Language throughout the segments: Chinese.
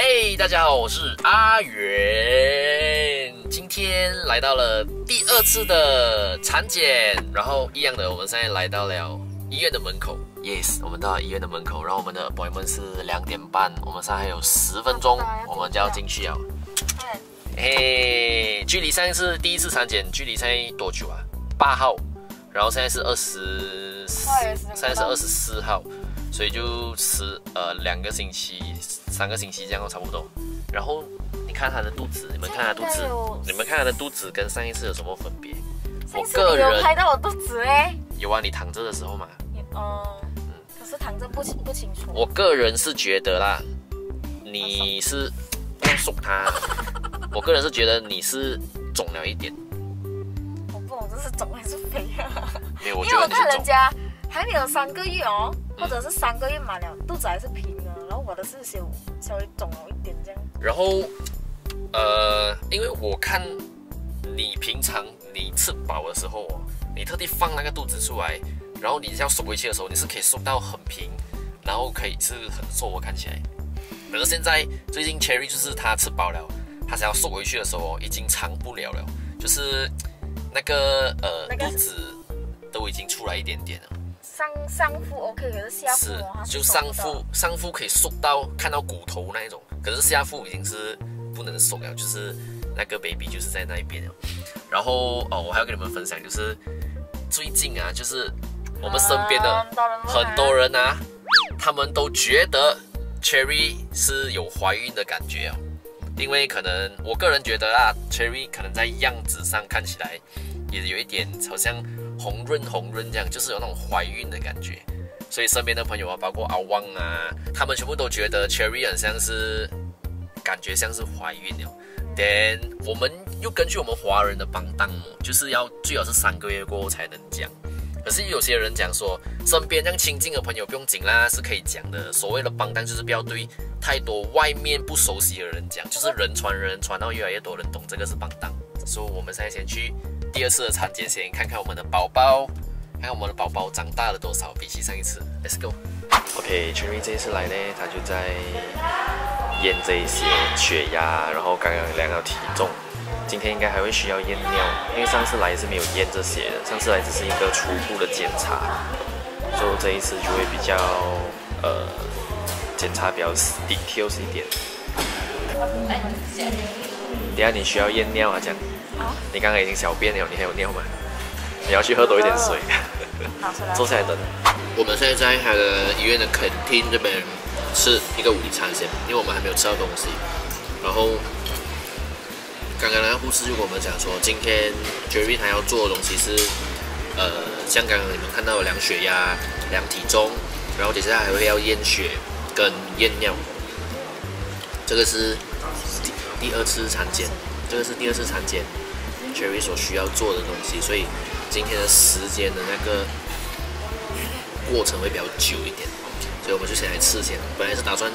嘿，大家好，我是阿元，今天来到了第二次的产检，然后一样的，我们现在来到了医院的门口。Yes，我们到了医院的门口，然后我们的 appointment 是两点半，我们现在还有十分钟，我们就要进去了。嘿，距离上一次第一次产检，距离现在多久啊？八号，然后现在是二十，现在是二十四号，所以就十呃两个星期、三个星期这样差不多。然后你看他的肚子，你们看他肚子，你们看他的肚子跟上一次有什么分别？我个人拍到我肚子哎，有啊，你躺着的时候嘛。哦，可是躺着不清不清楚。我个人是觉得啦，你是要送他。我个人是觉得你是肿了一点，我不懂这是肿还是肥啊？因为我看人家还没有三个月哦，或者是三个月满了，肚子还是平的，然后我的是小稍微肿了一点这样。然后，呃，因为我看你平常你吃饱的时候哦，你特地放那个肚子出来，然后你要收回去的时候，你是可以收到很平，然后可以是很瘦，我看起来。可是现在最近 Cherry 就是他吃饱了。他想要缩回去的时候，已经藏不了了，就是那个呃肚子都已经出来一点点了。上上腹 OK，可是下腹是就上腹上腹可以缩到看到骨头那一种，可是下腹已经是不能缩了，就是那个 baby 就是在那一边了。然后哦，我还要跟你们分享，就是最近啊，就是我们身边的很多人啊，他们都觉得 Cherry 是有怀孕的感觉哦。因为可能我个人觉得啊，Cherry 可能在样子上看起来也有一点好像红润红润这样，就是有那种怀孕的感觉。所以身边的朋友啊，包括阿旺啊，他们全部都觉得 Cherry 很像是感觉像是怀孕了。Then 我们又根据我们华人的榜单，就是要最好是三个月过后才能讲。可是有些人讲说，身边这样亲近的朋友不用紧啦，是可以讲的。所谓的帮单就是不要对太多外面不熟悉的人讲，就是人传人，传到越来越多人懂，这个是帮单。所以我们现在先去第二次的产检，先看看我们的宝宝，看看我们的宝宝长大了多少，比起上一次。Let's go。OK，Cherry 这一次来呢，他就在验这一些血压，然后刚刚量了体重。今天应该还会需要验尿，因为上次来是没有验这些的，上次来只是一个初步的检查，所以这一次就会比较呃检查比较 details 一点。等下你需要验尿啊？这样？你刚刚已经小便了，你还有尿吗？你要去喝多一点水。坐下来等。我们现在在他的医院的客厅这边吃一个午餐先，因为我们还没有吃到东西，然后。刚刚那个护士就跟我们讲说，今天 Jerry 他要做的东西是，呃，像刚刚你们看到的量血压、量体重，然后接下来还会要验血跟验尿。这个是第第二次产检，这个是第二次产检 Cherry 所需要做的东西，所以今天的时间的那个过程会比较久一点，所以我们就先来吃先，本来是打算。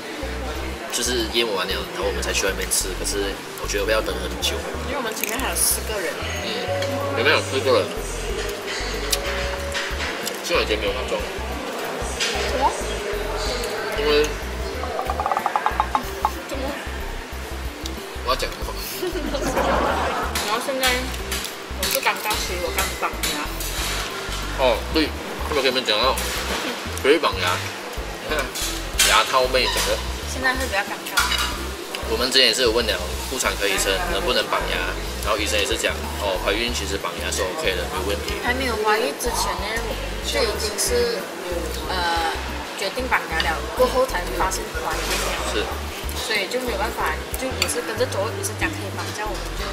就是验完了，然后我们才去外面吃。可是我觉得不要等很久，因为我们前面还有四个人。嗯，有？没有？四个人？这两天没有？化妆。什么？因为 然后现在我是刚刚学，我刚绑牙。哦，对，后面跟你们讲到，可以绑牙，你 看牙套妹整个。现在会比较尴尬。我们之前也是有问了妇产科医生能不能绑牙，然后医生也是讲，哦，怀孕其实绑牙是 OK 的，没问题。还没有怀孕之前呢，就已经是呃决定绑牙了，过后才发现怀孕了。是。所以就没有办法，就也是跟着走医生讲可以绑，这样我们就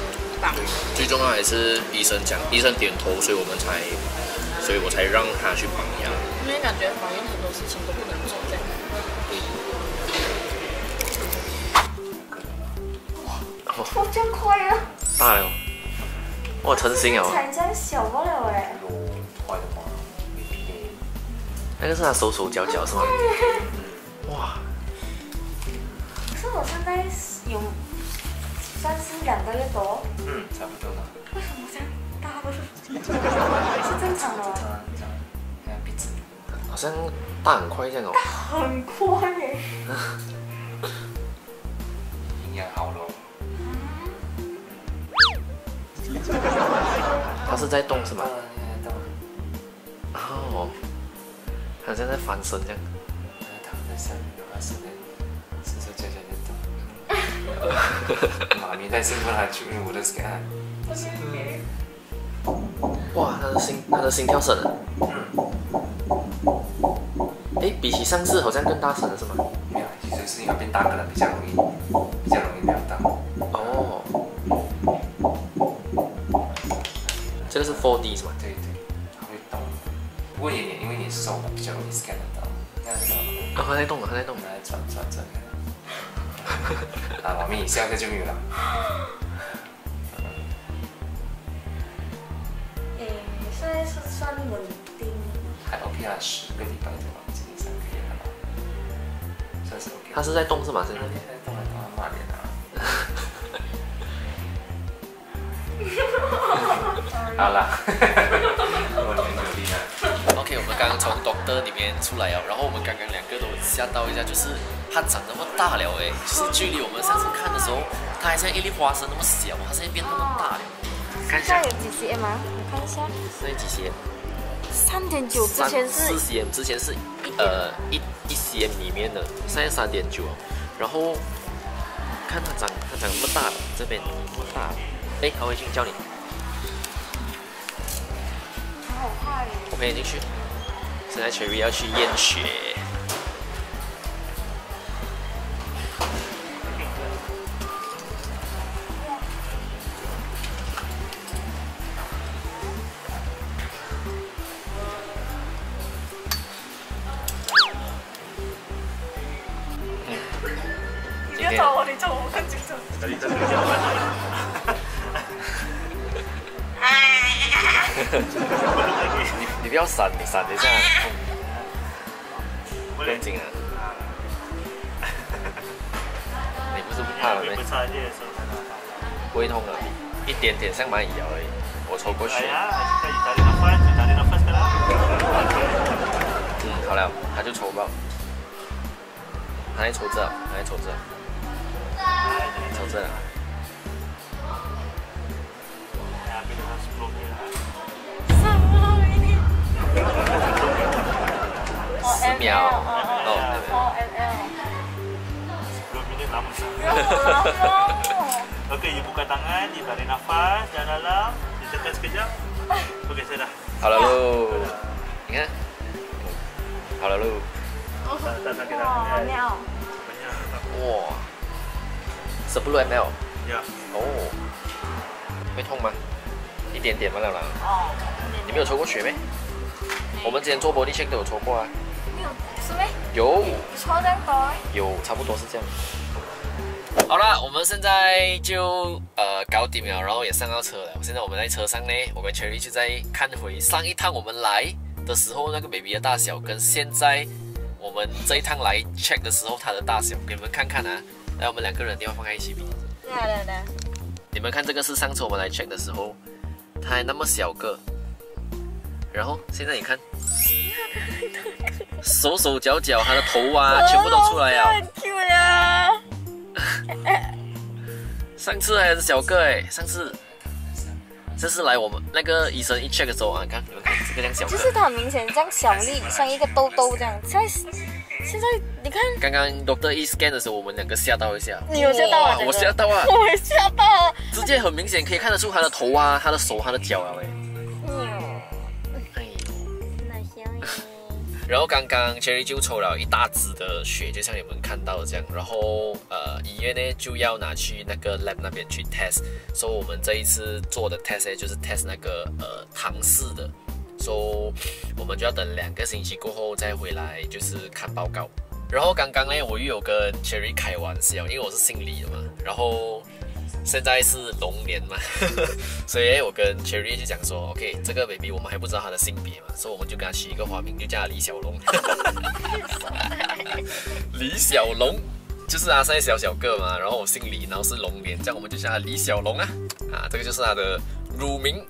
绑。最重要还是医生讲，医生点头，所以我们才，所以我才让他去绑牙。因为感觉怀孕很多事情都不能做这样。哇，这样快啊！大了，哇，成型哦！才这样小不了哎。那个是他手手脚脚是吗？哇！刚才有三四两个月多。嗯，差不多吧。为什么这样大都是？是正常的。好像大很快这样哦。大很快耶。营养好了。他是在动是吗？哦，好像在翻身这样。妈咪在兴奋，它就因为我的 scan。哇，他的心他的心跳声了。哎，比起上次好像更大声了是吗？没有，其实是因为变大个了，比较容易，比较容易秒到。哦，这个是 4D 是吗？对对，它会动。不过也因为你手，比较容易 scan 得到。那这个啊，还在动，还在动。来转转转。啊，妈咪，下个就没有了。诶，现在是算稳定。还 OK 啊，十个礼拜对吧？今天三个月了吧？算是 OK。他是在动是吗？现在？现在动了，动了，骂脸啊！好了，我很努力了。OK，我们刚刚从 Doctor 里面出来哦，然后我们刚刚两个都吓到一下，就是它长那么大了哎，就是距离我们上次看的时候，它还像一粒花生那么小，它现在变那么大了。看一下有，几 cm 啊？我看一下，现在几 cm？三点九，之前是四 cm，之前是呃一一 cm 里面的，现在三点九，然后看它长它长那么大了，这边那么大了，哎，好，我进叫你，好怕耶。我陪你进去。现在 Cherry 要去验血。你别找我，你。你不要闪，你闪一下，不用紧啊。你不是不怕了咩？不会痛的，一点点像蚂蚁咬而已。我抽过血，嗯，好了，他就抽爆。他在抽这，他在抽这，so zero. Sembilan. Okey, buka tangan, you nafas, jangan dalam, you tekan sekejap. Okey, saya dah. Kalau lu. Ingat? Kalau lu. Tak, tak, tak, tak. Wow. 十不 ml，Ya. 哦，会痛吗？一点点罢了啦。哦，你没有抽过血没？我们之前做 body check 都有抽过啊，没有，是咩？有？有，差不多是这样。好了，我们现在就呃搞定了，然后也上到车了。现在我们在车上呢，我跟 Cherry 就在看回上一趟我们来的时候那个 baby 的大小，跟现在我们这一趟来 check 的时候它的大小，给你们看看啊。来，我们两个人电话放在一起比。对啊对啊对啊。你们看这个是上次我们来 check 的时候，它还那么小个，然后现在你看，手手脚脚，它的头啊，全部都出来了。很 Q 呀。上次还是小个哎，上次这次来我们那个医生一 check 的时候啊，看你们看这个量小个就，是它很明显这样小粒，像一个痘痘这样。现在现在你看，刚刚 doctor E scan 的时候，我们两个吓到一下，你有吓到啊我吓到啊，我也吓到了。直接很明显可以看得出他的头啊、他的手、他的脚啊喂。然后刚刚 Cherry 就抽了一大支的血，就像你们看到的这样。然后呃，医院呢就要拿去那个 lab 那边去 test。所以我们这一次做的 test 呢，就是 test 那个呃唐氏的。所以我们就要等两个星期过后再回来，就是看报告。然后刚刚呢，我又有跟 Cherry 开玩笑，因为我是姓李的嘛。然后现在是龙年嘛，所以我跟 Cherry 就讲说，OK，这个 baby 我们还不知道他的性别嘛，所以我们就给他取一个花名，就叫李小龙。李小龙就是他现在小小个嘛，然后我姓李，然后是龙年，这样我们就叫他李小龙啊，啊，这个就是他的乳名。